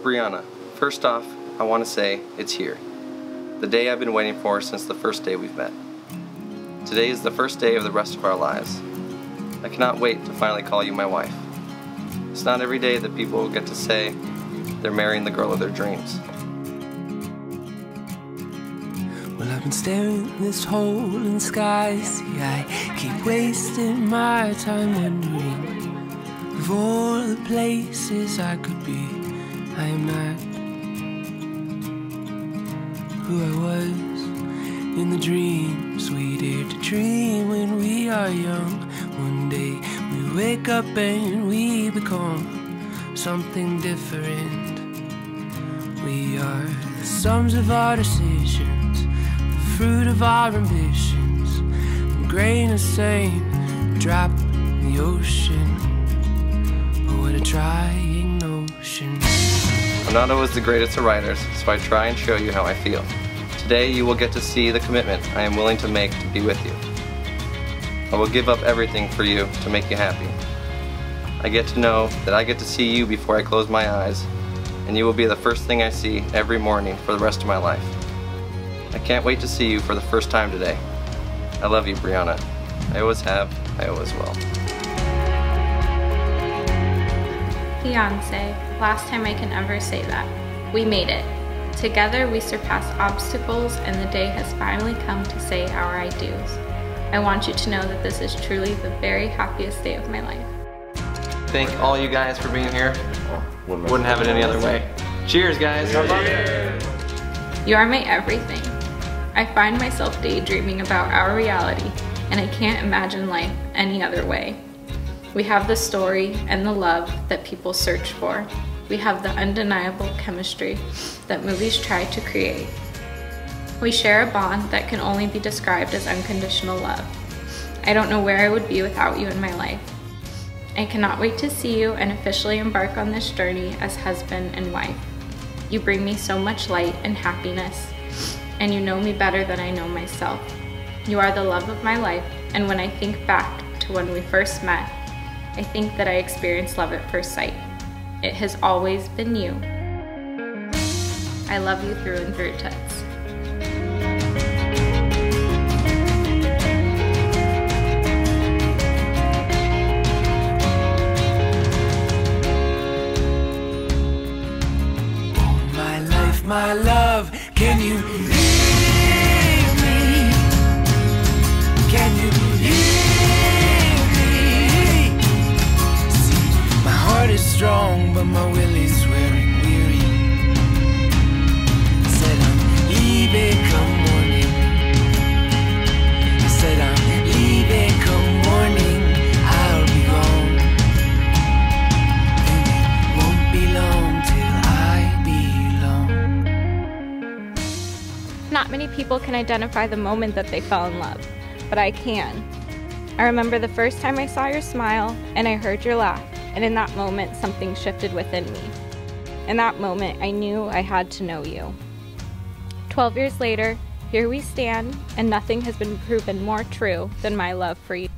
Brianna, first off, I want to say it's here. The day I've been waiting for since the first day we've met. Today is the first day of the rest of our lives. I cannot wait to finally call you my wife. It's not every day that people get to say they're marrying the girl of their dreams. Well, I've been staring at this hole in the sky. See, I keep wasting my time wondering of all the places I could be. I am not who I was in the dreams we dare to dream when we are young. One day we wake up and we become something different. We are the sums of our decisions, the fruit of our ambitions, a grain of sand, drop in the ocean. Oh, what a trying notion. I'm not always the greatest of writers, so I try and show you how I feel. Today you will get to see the commitment I am willing to make to be with you. I will give up everything for you to make you happy. I get to know that I get to see you before I close my eyes, and you will be the first thing I see every morning for the rest of my life. I can't wait to see you for the first time today. I love you, Brianna. I always have, I always will. Fiance, last time I can ever say that. We made it. Together we surpassed obstacles and the day has finally come to say our I do's. I want you to know that this is truly the very happiest day of my life. Thank all you guys for being here. Wouldn't have it any other way. Cheers, guys. You are my everything. I find myself daydreaming about our reality and I can't imagine life any other way. We have the story and the love that people search for. We have the undeniable chemistry that movies try to create. We share a bond that can only be described as unconditional love. I don't know where I would be without you in my life. I cannot wait to see you and officially embark on this journey as husband and wife. You bring me so much light and happiness, and you know me better than I know myself. You are the love of my life, and when I think back to when we first met, I think that I experienced love at first sight. It has always been you. I love you through and through, Toots. But my will is wearing weary. Said ah, I'm leaving come morning. Said ah, I'm leaving come morning. I'll be gone. And it won't be long till I belong. Not many people can identify the moment that they fell in love, but I can. I remember the first time I saw your smile and I heard your laugh, and in that moment, something shifted within me. In that moment, I knew I had to know you. Twelve years later, here we stand, and nothing has been proven more true than my love for you.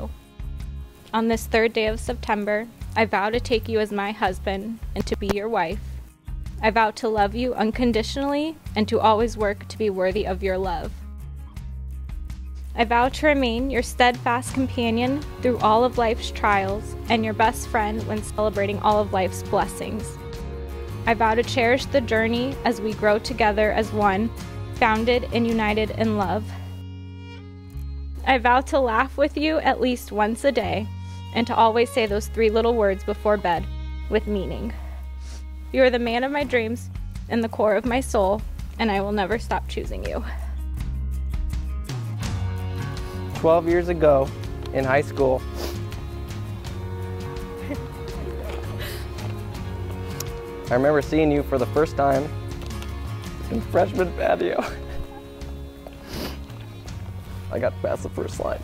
On this third day of September, I vow to take you as my husband and to be your wife. I vow to love you unconditionally and to always work to be worthy of your love. I vow to remain your steadfast companion through all of life's trials and your best friend when celebrating all of life's blessings. I vow to cherish the journey as we grow together as one, founded and united in love. I vow to laugh with you at least once a day and to always say those three little words before bed with meaning. You are the man of my dreams and the core of my soul, and I will never stop choosing you. 12 years ago in high school, I remember seeing you for the first time in freshman patio. I got past the first line.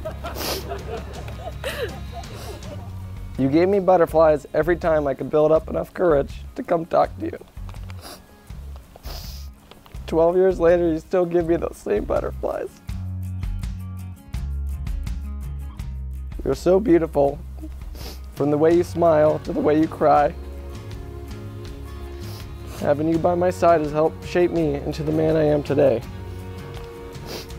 You gave me butterflies every time I could build up enough courage to come talk to you. 12 years later, you still give me those same butterflies. You're so beautiful, from the way you smile to the way you cry. Having you by my side has helped shape me into the man I am today.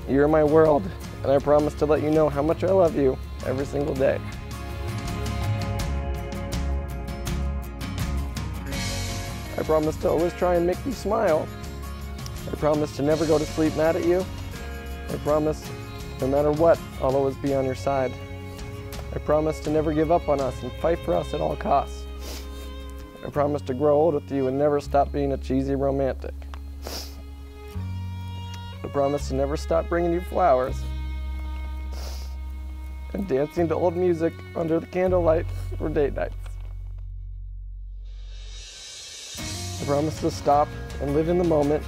You're my world, and I promise to let you know how much I love you every single day. I promise to always try and make you smile. I promise to never go to sleep mad at you. I promise, no matter what, I'll always be on your side. I promise to never give up on us and fight for us at all costs. I promise to grow old with you and never stop being a cheesy romantic. I promise to never stop bringing you flowers and dancing to old music under the candlelight for date nights. I promise to stop and live in the moment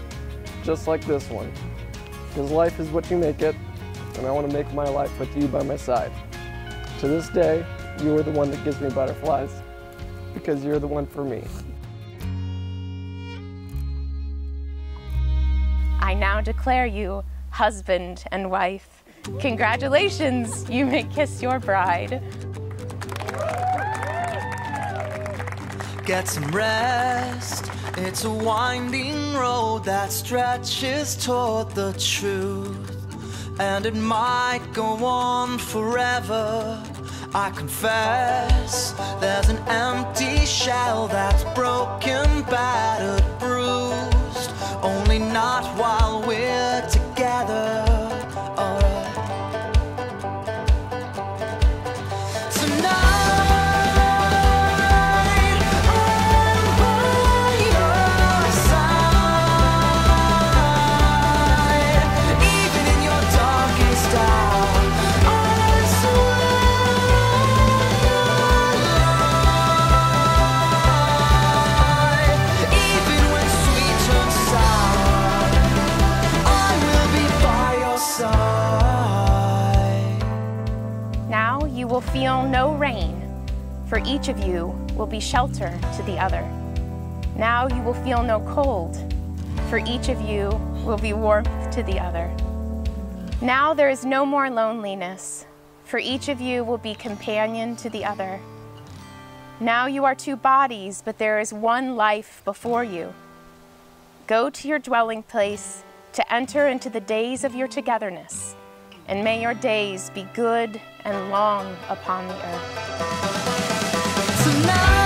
just like this one. Because life is what you make it, and I want to make my life with you by my side. To this day, you are the one that gives me butterflies, because you're the one for me. I now declare you husband and wife. Congratulations, you may kiss your bride. Get some rest. It's a winding road that stretches toward the truth. And it might go on forever. I confess there's an empty shell that's broken, battered, each of you will be shelter to the other. Now you will feel no cold, for each of you will be warmth to the other. Now there is no more loneliness, for each of you will be companion to the other. Now you are two bodies, but there is one life before you. Go to your dwelling place to enter into the days of your togetherness, and may your days be good and long upon the earth. Tonight